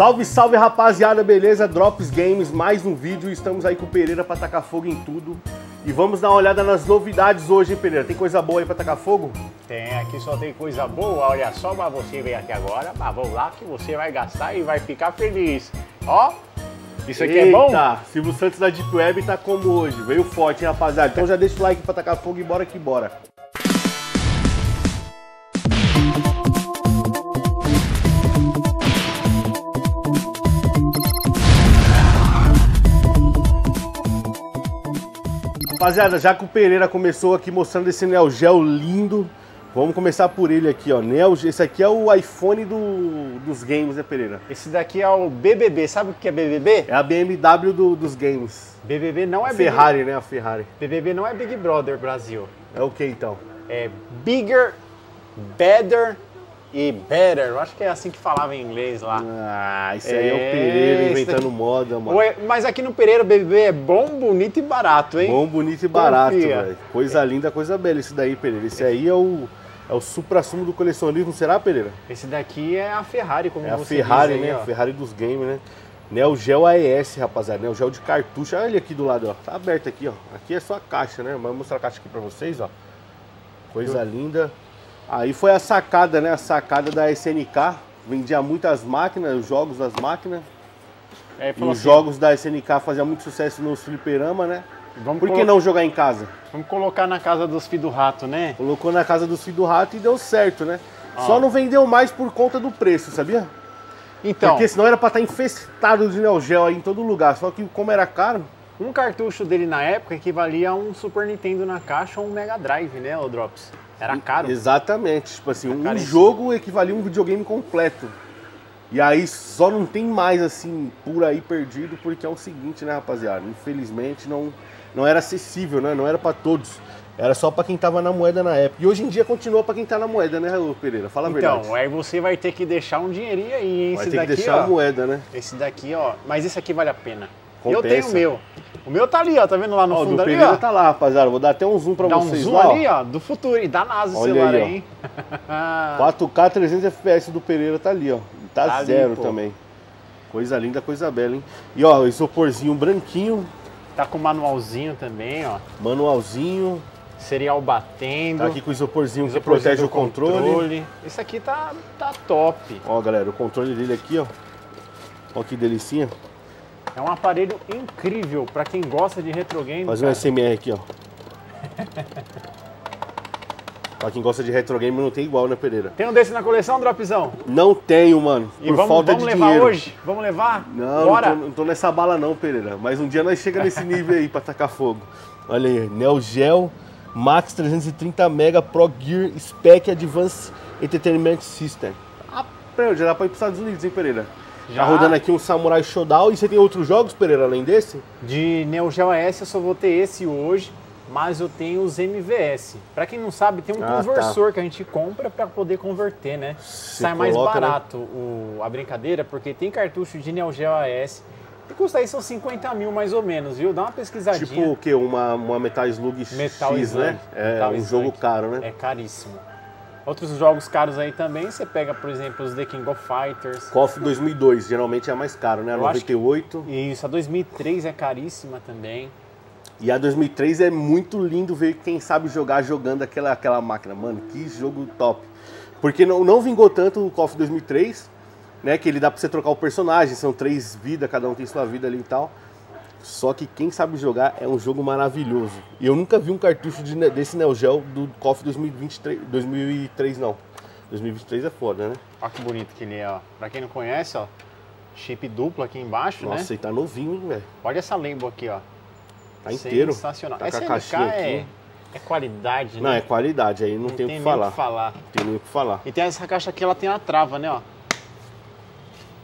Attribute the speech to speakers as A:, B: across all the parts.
A: Salve, salve rapaziada, beleza? Drops Games, mais um vídeo. Estamos aí com o Pereira pra tacar fogo em tudo. E vamos dar uma olhada nas novidades hoje, hein, Pereira? Tem coisa boa aí pra tacar fogo?
B: Tem, aqui só tem coisa boa, olha só, mas você veio aqui agora, mas vamos lá que você vai gastar e vai ficar feliz. Ó, isso aqui é bom?
A: Eita, Silvio Santos da Deep Web tá como hoje, veio forte, hein, rapaziada? Então já deixa o like pra tacar fogo e bora que bora. Rapaziada, já que o Pereira começou aqui mostrando esse Neo Geo lindo, vamos começar por ele aqui, ó. Neo, esse aqui é o iPhone do- dos games, né, Pereira?
B: Esse daqui é o BBB, sabe o que é BBB?
A: É a BMW do- dos games.
B: BBB não é
A: Ferrari, né? A Ferrari.
B: Big, BBB não é Big Brother Brasil.
A: É o que então?
B: É Bigger, Better e Better. Eu acho que é assim que falava em inglês lá.
A: Ah, isso aí é, o
B: É,
A: Pereira
B: isso
A: inventando
B: daqui-
A: moda, mano.
B: Ué, Mas aqui no Pereira o BBB é bom, bonito e barato, hein?
A: Bom, bonito e barato, velho. Coisa linda, coisa bela esse daí, Pereira. Esse aí é o, é o supra-sumo do colecionismo, será, Pereira?
B: Esse daqui é a Ferrari, como
A: É a
B: você
A: Ferrari,
B: diz aí,
A: né?
B: ó.
A: A Ferrari dos games, né? Neo Geo AES, rapaziada. Neo Geo de cartucho. Olha ele aqui do lado, ó. Tá aberto aqui, ó. Aqui é só a caixa, né? Vou mostrar a caixa aqui pra vocês, ó. Coisa linda. Aí foi a sacada, né? A sacada da SNK. Vendia muitas máquinas, os jogos das máquinas.
B: Aí
A: E os
B: assim,
A: jogos da SNK faziam muito sucesso nos fliperama, né?
B: Vamos
A: Por que
B: colo-
A: não jogar em casa?
B: Vamos colocar na casa dos filhos do rato, né?
A: Colocou na casa dos filhos do rato e deu certo, né? Só não vendeu mais por conta do preço, sabia?
B: Então,
A: Porque senão era pra estar infestado de Neo Geo aí em todo lugar. Só que como era caro,
B: um cartucho dele na época equivalia a um Super Nintendo na caixa ou um Mega Drive, né, o Drops? Era caro.
A: exatamente, tipo assim, um
B: caríssimo.
A: jogo equivalia a um videogame completo. E aí só não tem mais assim por aí perdido, porque é o seguinte, né, rapaziada? Infelizmente não não era acessível, né? Não era pra todos. Era só pra quem tava na moeda na época. E hoje em dia continua pra quem tá na moeda, né, Pereira? Fala a verdade.
B: Então, aí você vai ter que deixar um dinheirinho aí, hein?
A: Vai
B: Esse
A: ter que
B: daqui,
A: deixar
B: ó.
A: a moeda, né?
B: Esse daqui, ó. Mas esse aqui vale a pena. Eu
A: Compensa.
B: tenho o meu. O meu tá ali, ó. Tá vendo lá no
A: Ó,
B: fundo
A: do
B: ali,
A: Pereira
B: ó?
A: tá lá, rapaziada. Vou dar até um zoom pra
B: Dá um
A: vocês
B: zoom
A: lá,
B: ali, ó. Do futuro. E da NASA o
A: Olha
B: celular
A: aí,
B: hein?
A: 4K 300 FPS do Pereira tá ali, ó. Tá,
B: Tá ali,
A: zero
B: pô.
A: também. Coisa linda, coisa bela, hein? E ó, isoporzinho branquinho,
B: Tá com manualzinho também, ó.
A: manualzinho.
B: Serial batendo.
A: Tá aqui com o isoporzinho que
B: Isoporzinho
A: protege
B: do
A: o controle.
B: Esse aqui tá, tá top.
A: Ó, galera, o controle dele aqui, ó. Ó que delicinha.
B: É um aparelho incrível pra quem gosta de retro game.
A: Fazer um. SMR aqui, ó. pra quem gosta de retro game não tem igual, né, Pereira?
B: Tem um desse na coleção, Dropzão?
A: Não tenho, mano.
B: E
A: por
B: vamos,
A: falta
B: vamos
A: de
B: levar
A: dinheiro.
B: hoje? Vamos levar?
A: Não,
B: Bora?
A: não tô, não tô nessa bala não, Pereira. Mas um dia nós chega nesse nível aí pra tacar fogo. Olha aí, Neo Geo Max 330 Mega Pro Gear Spec Advanced Entertainment System. Ah, Pereira, já dá pra ir pros Estados Unidos, hein, Pereira?
B: Já.
A: Tá rodando aqui um Samurai Shodown. E você tem outros jogos, Pereira, além desse?
B: De Neo Geo S eu só vou ter esse hoje, mas eu tenho os MVS. Pra quem não sabe, tem um
A: Ah,
B: conversor que a gente compra pra poder converter, né?
A: Você
B: Sai mais
A: coloca, né?
B: barato o- a brincadeira, porque tem cartucho de Neo Geo AS que custa aí seus 50 mil mais ou menos, viu? Dá uma pesquisadinha.
A: Tipo o quê? Uma, uma Metal Slug
B: Metal
A: X,
B: Slug.
A: né? É
B: Metal
A: um
B: Slug.
A: jogo caro, né?
B: É caríssimo. Outros jogos caros aí também, você pega, por exemplo, os The King of Fighters.
A: KOF 2002, geralmente é mais caro, né? A
B: Eu acho que-
A: 98.
B: Isso, a 2003 é caríssima também.
A: E a 2003 é muito lindo ver quem sabe jogar jogando aquela, aquela máquina. Mano, que jogo top. Porque não, não vingou tanto o KOF 2003, né? Que ele dá pra você trocar o personagem, são três vidas, cada um tem sua vida ali e tal. Só que quem sabe jogar é um jogo maravilhoso. E eu nunca vi um cartucho de desse Neo Geo do KOF 2023, 2003, não. 2023 é foda, né?
B: Olha que bonito que ele é, ó. Pra quem não conhece, ó, chip duplo aqui embaixo, né?
A: Nossa, ele tá novinho, hein, velho.
B: Olha essa Lambo aqui, ó.
A: Tá inteiro.
B: Sensacional.
A: Tá com a caixinha
B: é,
A: aqui.
B: é qualidade,
A: Não,
B: né?
A: é qualidade, aí não, tem o que falar.
B: o que falar.
A: Não tem nem o que falar.
B: E tem essa caixa aqui, ela tem a trava, né, ó.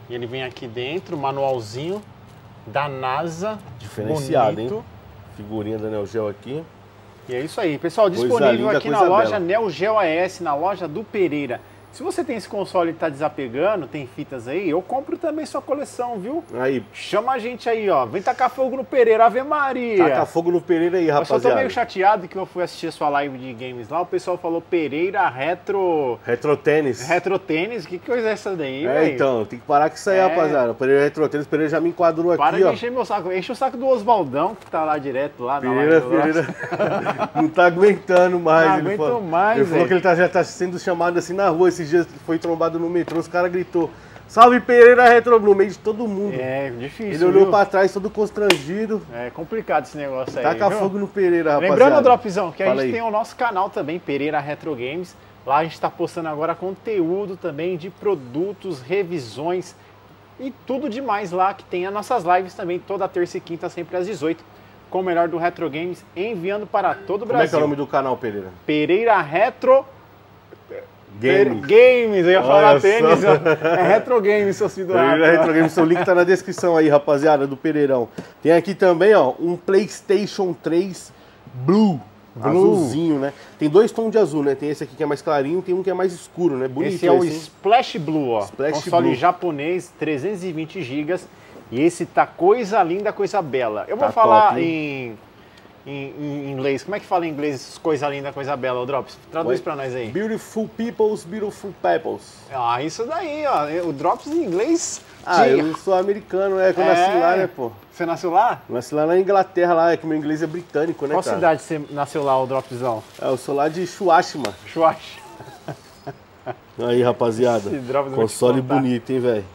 B: E ele vem aqui dentro, manualzinho da NASA.
A: Diferenciado,
B: bonito.
A: hein? Figurinha da Neo Geo aqui.
B: E é isso aí, pessoal. Disponível
A: linda,
B: aqui na loja
A: bela.
B: Neo Geo AS, na loja do Pereira. Se você tem esse console e tá desapegando, tem fitas aí, eu compro também sua coleção, viu?
A: Aí,
B: Chama a gente aí, ó. Vem tacar fogo no Pereira, Ave Maria.
A: taca fogo no Pereira aí,
B: eu só tô
A: rapaziada.
B: meio chateado que eu fui assistir a sua live de games lá, o pessoal falou Pereira Retro...
A: Retro tênis.
B: Retro tênis, que coisa é essa daí,
A: É,
B: velho?
A: então, tem que parar com isso aí,
B: É.
A: rapaziada. O Pereira Retro tênis, o Pereira já me enquadrou
B: Para
A: aqui,
B: de
A: ó.
B: encher meu saco. Enche o saco do Oswaldão, que tá lá direto, lá na
A: Pereira,
B: live. do Drops.
A: Pereira não tá aguentando mais.
B: Não
A: ele
B: aguento
A: falou,
B: mais,
A: Ele falou
B: velho.
A: que ele tá- já tá sendo chamado assim na rua. Esses dias foi trombado no metrô, os caras gritou: Salve Pereira Retro no meio de todo mundo.
B: É, difícil,
A: ele olhou
B: viu?
A: pra trás, todo constrangido.
B: É complicado esse negócio aí,
A: Taca
B: viu?
A: fogo no Pereira, rapaziada.
B: Lembrando, Dropzão, que a
A: Fala
B: gente
A: aí.
B: tem o nosso canal também, Pereira Retro Games. Lá a gente está postando agora conteúdo também de produtos, revisões e tudo demais lá que tem as nossas lives também, toda terça e quinta, sempre às 18, com o melhor do Retro Games, enviando para todo o
A: Como é que é
B: Brasil.
A: o nome do canal, Pereira?
B: Pereira Retro
A: Game.
B: Games, eu ia falar tênis,
A: só.
B: é Retro Games, seu filho do
A: Pereira
B: rato.
A: Retro Games, seu link tá na descrição aí, rapaziada, do Pereirão. Tem aqui também, ó, um PlayStation 3 Blue.
B: Blue.
A: Azulzinho, né? Tem dois tons de azul, né? Tem esse aqui que é mais clarinho, tem um que é mais escuro, né? Bonito
B: Esse é o? Splash Blue, ó.
A: Splash
B: console
A: Blue.
B: japonês, 320 GB. E esse tá coisa linda, coisa bela. Eu vou
A: Tá
B: falar
A: top,
B: em, em, em inglês. Como é que fala em inglês coisa linda, coisa bela, ô Drops? Traduz pra nós aí.
A: Beautiful peoples, beautiful peoples.
B: Ah, isso daí, ó. O Drops em inglês.
A: Ah,
B: de-
A: eu sou americano, é que eu
B: É.
A: nasci lá, né, pô?
B: Você nasceu lá?
A: Nasci lá na Inglaterra, lá, é que meu inglês é britânico, né,
B: Qual
A: cara?
B: cidade você nasceu lá, o Dropzão?
A: É, eu sou lá de Chuashima.
B: Chuache.
A: Aí, rapaziada.
B: Te
A: Console bonito, hein, velho?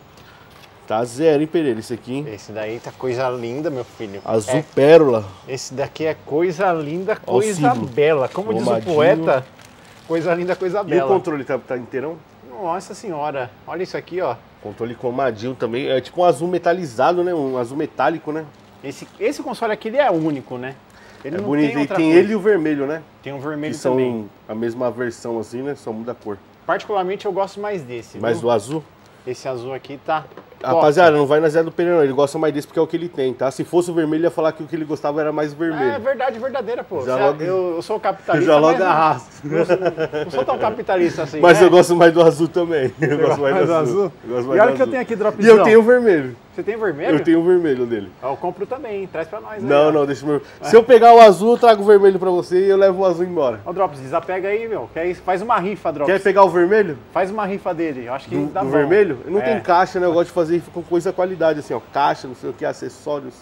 A: Tá zero, hein, Pereira? Esse aqui, hein?
B: Esse daí tá coisa linda, meu filho.
A: Azul
B: É,
A: pérola.
B: esse daqui é coisa linda,
A: o
B: coisa bela. Como diz o poeta, coisa linda, coisa
A: E
B: bela.
A: o controle tá, tá inteirão?
B: Nossa senhora, olha isso aqui, ó.
A: Controle cromadinho também. É tipo um azul metalizado, né? Um azul metálico, né?
B: Esse, esse console aqui ele é único, né? Ele
A: é bonito.
B: tem
A: e tem
B: coisa.
A: ele e o vermelho, né?
B: Tem um
A: Que
B: vermelho
A: são
B: também.
A: a mesma versão assim, né? Só muda a cor.
B: Particularmente eu gosto mais desse.
A: Mas
B: viu?
A: o azul.
B: Esse azul aqui tá.
A: Rapaziada, não vai na Zé do Pereira, não. Ele gosta mais desse porque é o que ele tem, tá? Se fosse o vermelho, ia falar que o que ele gostava era mais
B: É
A: vermelho.
B: verdade, verdadeira, pô.
A: Já
B: Você-
A: logo-
B: eu, eu sou
A: Eu
B: capitalista.
A: já logo arrasto.
B: não, não sou tão capitalista assim.
A: Mas
B: né?
A: eu gosto mais do azul também. Eu gosto mais do azul.
B: azul?
A: Eu
B: E olha que eu tenho aqui dropzão.
A: E eu tenho o vermelho.
B: Você tem vermelho?
A: Eu tenho o vermelho dele.
B: Ah, Eu compro também, traz pra nós. aí,
A: Não,
B: ó.
A: não, deixa eu... Se eu pegar o azul, eu trago o vermelho pra você e eu levo o azul embora.
B: Ó, Drops, desapega aí, meu. Que aí faz uma rifa, Drops.
A: Quer pegar o vermelho?
B: Faz uma rifa dele. Eu acho que
A: Do,
B: dá
A: do
B: bom.
A: vermelho? Não
B: É.
A: tem caixa, né? Eu gosto de fazer com coisa qualidade, assim, ó. Caixa, não sei o que, acessórios.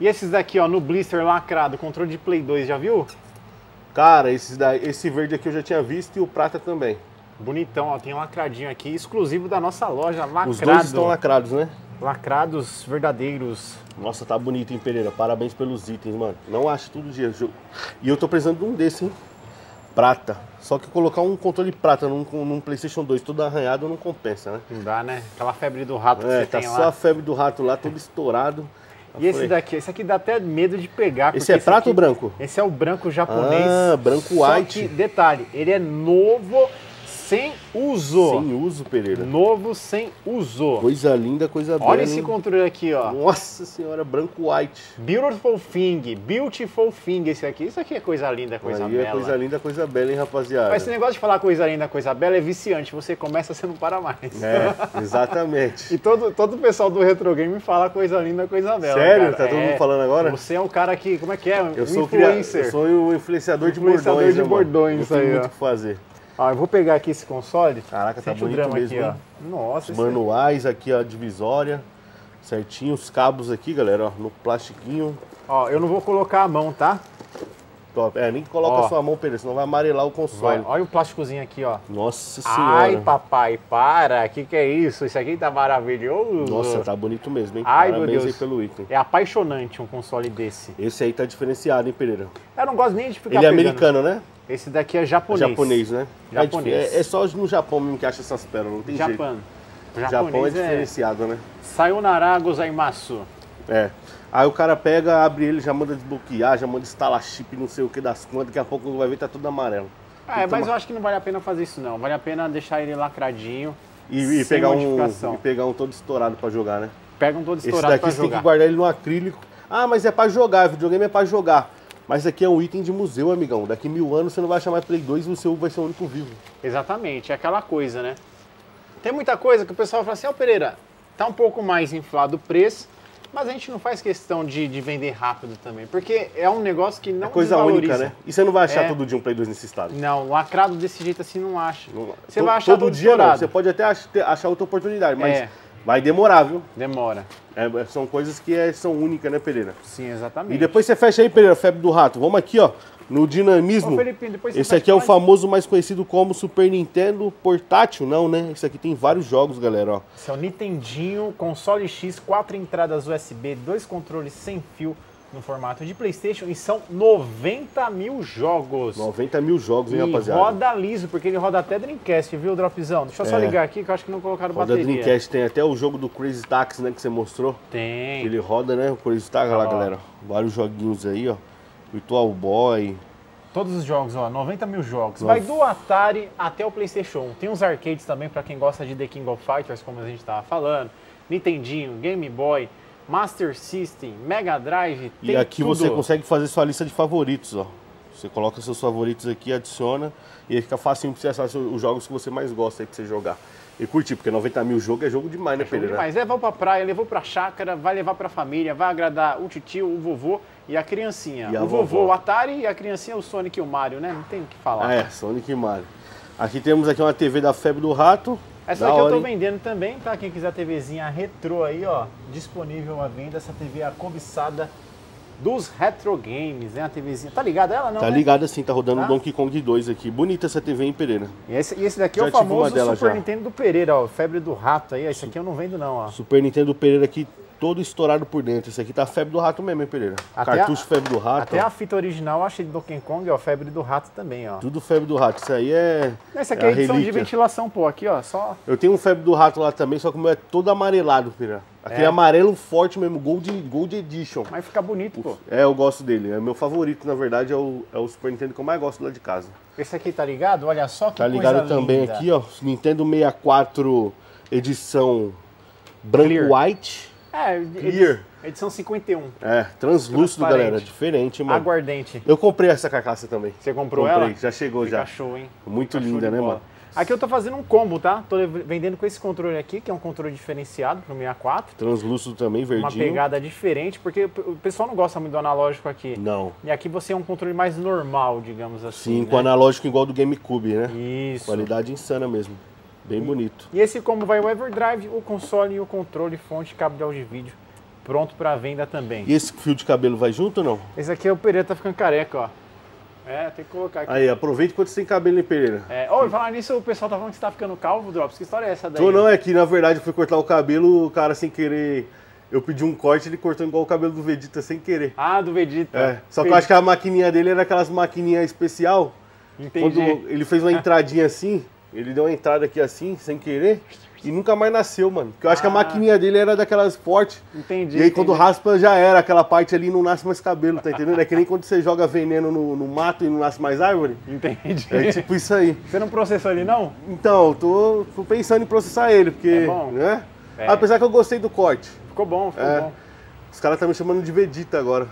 B: E esses daqui, ó, no blister lacrado, controle de Play 2, já viu?
A: Cara, esse, daí, esse verde aqui eu já tinha visto e o prata também.
B: Bonitão, ó, tem um lacradinho aqui, exclusivo da nossa loja, lacrado.
A: Os dois estão lacrados, né?
B: Lacrados verdadeiros.
A: Nossa, tá bonito, hein, Pereira? Parabéns pelos itens, mano. Não acho todo dia. E eu tô precisando de um desse, hein? Prata. Só que colocar um controle prata num, num PlayStation 2 todo arranhado não compensa, né?
B: Não dá, né? Aquela febre do rato que
A: É,
B: você
A: tá
B: tem
A: só
B: lá.
A: a febre do rato lá, todo estourado.
B: E esse daqui, esse aqui dá até medo de pegar.
A: Esse é prata
B: aqui-
A: ou branco?
B: Esse é o branco japonês.
A: Ah, branco
B: Só
A: white.
B: que, detalhe, ele é novo sem uso.
A: Sem uso, Pereira.
B: Novo sem uso.
A: Coisa linda, coisa bela.
B: Olha esse controle aqui, ó.
A: Nossa senhora, branco white.
B: Beautiful Thing, Beautiful Thing esse aqui. Isso aqui é coisa linda, coisa
A: Aí
B: bela.
A: é coisa linda, coisa bela, hein, rapaziada?
B: Mas esse negócio de falar coisa linda, coisa bela é viciante. Você começa, você não para mais.
A: É, exatamente.
B: E todo, todo o pessoal do Retro Game fala coisa linda, coisa bela.
A: Sério?
B: cara.
A: Tá todo
B: É.
A: mundo falando agora?
B: Você é um cara que, como é que é? Um
A: Eu sou, o cria-
B: influencer.
A: eu sou o influenciador de
B: Influenciador
A: bordões,
B: de
A: né, mano?
B: bordões,
A: Não tem
B: aí,
A: muito o que fazer.
B: Ó, eu vou pegar aqui esse console.
A: Caraca, tá
B: Sente o
A: bonito mesmo,
B: aqui,
A: hein?
B: ó. Nossa,
A: Os manuais aqui, ó, a divisória. Certinho, os cabos aqui, galera, ó, no plastiquinho.
B: Ó, eu não vou colocar a mão, tá?
A: Top. É, nem coloca
B: Ó.
A: a sua mão, Pedro, senão vai amarelar o
B: Vai,
A: console.
B: olha o plásticozinho aqui, ó.
A: Nossa senhora.
B: Ai, papai, para. Que que é isso? Isso aqui tá maravilhoso.
A: Nossa, tá bonito mesmo, hein?
B: Ai, meu
A: Parabéns
B: Deus.
A: aí pelo item.
B: É apaixonante um console desse.
A: Esse aí tá diferenciado, hein, Pereira?
B: Eu não gosto nem de ficar
A: Ele é
B: pegando.
A: americano, né?
B: Esse daqui é japonês.
A: Japonês, né? É
B: Japonês.
A: É, é só no Japão mesmo que acha essas pérolas, não tem jeito.
B: Japão.
A: Japão é
B: é...
A: diferenciado, né?
B: Sayonara gozaimasu.
A: É. Aí o cara pega, abre ele, já manda desbloquear, já manda instalar chip, não sei o que das contas, daqui a pouco vai ver tá tudo amarelo.
B: Ah, é, mas eu acho que não vale a pena fazer isso não. Vale a pena deixar ele lacradinho.
A: E, e pegar um, e pegar um todo estourado pra jogar, né?
B: Pega um todo
A: Esse
B: estourado
A: daqui
B: pra
A: você tem
B: jogar.
A: que guardar ele no acrílico. Ah, mas é pra jogar, videogame é pra jogar. Mas aqui é um item de museu, amigão. Daqui mil anos você não vai chamar Play 2 e o seu vai ser o único vivo.
B: Exatamente, é aquela coisa, né? Tem muita coisa que o pessoal fala assim, ó Pereira, tá um pouco mais inflado o preço, mas a gente não faz questão de, de vender rápido também, porque é um negócio que não
A: É coisa única, né? E você não vai achar
B: É.
A: todo dia um Play 2 nesse estado.
B: Não, lacrado desse jeito assim não acha.
A: Não-
B: Você vai achar
A: todo
B: todo
A: dia não. Você pode até achar outra oportunidade, mas
B: É.
A: vai demorar, viu?
B: Demora.
A: É, são coisas que é- são únicas, né, Pereira?
B: Sim, exatamente.
A: E depois você fecha aí, Pereira, febre do rato. Vamos aqui, ó, no dinamismo.
B: Ô, Felipe,
A: Esse aqui é o
B: mais.
A: famoso mais conhecido como Super Nintendo portátil, não, né? Esse aqui tem vários jogos, galera, ó.
B: Esse é o Nintendinho, console X, quatro entradas USB, dois controles sem fio no formato de Playstation e são 90 mil jogos.
A: 90 mil jogos, hein,
B: E
A: rapaziada?
B: roda liso, porque ele roda até Dreamcast, viu, Dropzão? Deixa eu só
A: É.
B: ligar aqui que eu acho que não colocaram
A: Roda
B: bateria.
A: Dreamcast, tem até o jogo do Crazy Taxi, né, que você mostrou.
B: Tem.
A: Ele roda, né, o Crazy Taxi, olha lá,
B: Ó.
A: galera. Vários joguinhos aí, ó. Virtual Boy.
B: Todos os jogos, ó, 90 mil jogos.
A: Nossa.
B: Vai do Atari até o PlayStation 1. Tem uns arcades também pra quem gosta de The King of Fighters, como a gente tava falando. Nintendinho, Game Boy, Master System, Mega Drive,
A: E aqui
B: tudo.
A: você consegue fazer sua lista de favoritos, ó. Você coloca seus favoritos aqui, adiciona, e aí fica facinho pra você achar os jogos que você mais gosta aí pra você jogar. E curtir, porque 90 mil jogo é jogo demais, né,
B: Show
A: Pereira?
B: demais. Levou pra praia, levou pra chácara, vai levar pra família, vai agradar o titio, o vovô e a criancinha.
A: E a
B: o vovô,
A: vovó.
B: o Atari e a criancinha, o Sonic e o Mario, né? Não tem o que falar.
A: Ah, é, Sonic e Mario. Aqui temos aqui uma TV da Febre do Rato.
B: Essa
A: da
B: aqui eu
A: hein?
B: vendendo também, tá? Quem quiser TVzinha retrô aí, ó, disponível à venda. Essa TV é a cobiçada dos retro games, né? A TVzinha. Tá ligada ela não?
A: Tá
B: né?
A: ligado assim, tá rodando
B: Tá?
A: Donkey Kong 2 aqui. Bonita essa TV, hein, Pereira?
B: E esse, e esse daqui
A: Já
B: é o famoso
A: dela
B: Super
A: já.
B: Nintendo do Pereira, ó. Febre do rato aí. ó. Esse aqui eu não vendo não, ó.
A: Super Nintendo Pereira aqui, todo estourado por dentro. Esse aqui tá Febre do Rato mesmo, hein, Pereira?
B: Até
A: Cartucho
B: a-
A: Febre do Rato.
B: Até
A: ó.
B: a fita original eu achei de Donkey Kong, ó. Febre do rato também, ó.
A: Tudo Febre do Rato. Isso aí é.
B: Esse aqui
A: é
B: é edição de ventilação, pô. Aqui, ó. Só.
A: Eu tenho um Febre do Rato lá também, só que o meu é todo amarelado, Pereira. Aquele
B: É?
A: amarelo forte mesmo, Gold, Gold Edition.
B: Mas fica bonito, pô.
A: É, eu gosto dele. É meu favorito, na verdade, é o, é o Super Nintendo que eu mais gosto lá de casa.
B: Esse aqui tá ligado? Olha só que
A: Tá ligado também
B: linda.
A: aqui, ó. Nintendo 64 edição branco
B: Clear.
A: white.
B: É,
A: Clear.
B: edição 51.
A: É, translúcido, galera. Diferente, mano.
B: Aguardente.
A: Eu comprei essa carcaça também.
B: Você comprou
A: comprei,
B: ela?
A: já chegou
B: Fica
A: já.
B: show, hein?
A: Muito
B: Fica
A: linda, né,
B: bola.
A: mano?
B: Aqui eu tô fazendo um combo, tá? Tô vendendo com esse controle aqui, que é um controle diferenciado pro 64.
A: Translúcido também,
B: Uma
A: verdinho.
B: pegada diferente, porque o o pessoal não gosta muito do analógico aqui.
A: Não.
B: E aqui você é um controle mais normal, digamos assim.
A: Sim,
B: né?
A: com analógico igual do GameCube, né?
B: Isso.
A: Qualidade insana mesmo. Bem bonito.
B: E esse combo vai o Everdrive, o console e o controle, fonte, cabo de áudio vídeo. Pronto pra venda também.
A: E esse fio de cabelo vai junto ou não?
B: Esse aqui é o Pereira, tá ficando careca, ó. É, tem que colocar aqui.
A: Aí, aproveita enquanto você tem cabelo, hein, Pereira?
B: É, ô, e falar nisso, o pessoal tá falando que você tá ficando calvo, Drops. Que história é essa daí?
A: Tô não, é que na verdade eu fui cortar o cabelo, o cara sem querer. Eu pedi um corte, ele cortou igual o cabelo do Vegeta sem querer.
B: Ah, do Vegeta.
A: É. Só que eu acho que a maquininha dele era aquelas maquininhas especial.
B: Entendi.
A: Quando ele fez uma entradinha assim, ele deu uma entrada aqui assim, sem querer, e nunca mais nasceu, mano. Porque eu acho que a
B: Ah.
A: maquininha dele era daquelas fortes.
B: Entendi.
A: E aí quando
B: entendi.
A: raspa já era, aquela parte ali não nasce mais cabelo, tá entendendo? É que nem quando você joga veneno no, no mato e não nasce mais árvore.
B: Entendi.
A: É tipo isso aí.
B: Você não processou ele, não?
A: Então, tô, tô pensando em processar ele, porque.
B: É bom.
A: Né?
B: É.
A: Apesar que eu gostei do corte.
B: Ficou bom, ficou
A: É.
B: bom.
A: Os caras estão me chamando de Vegeta agora.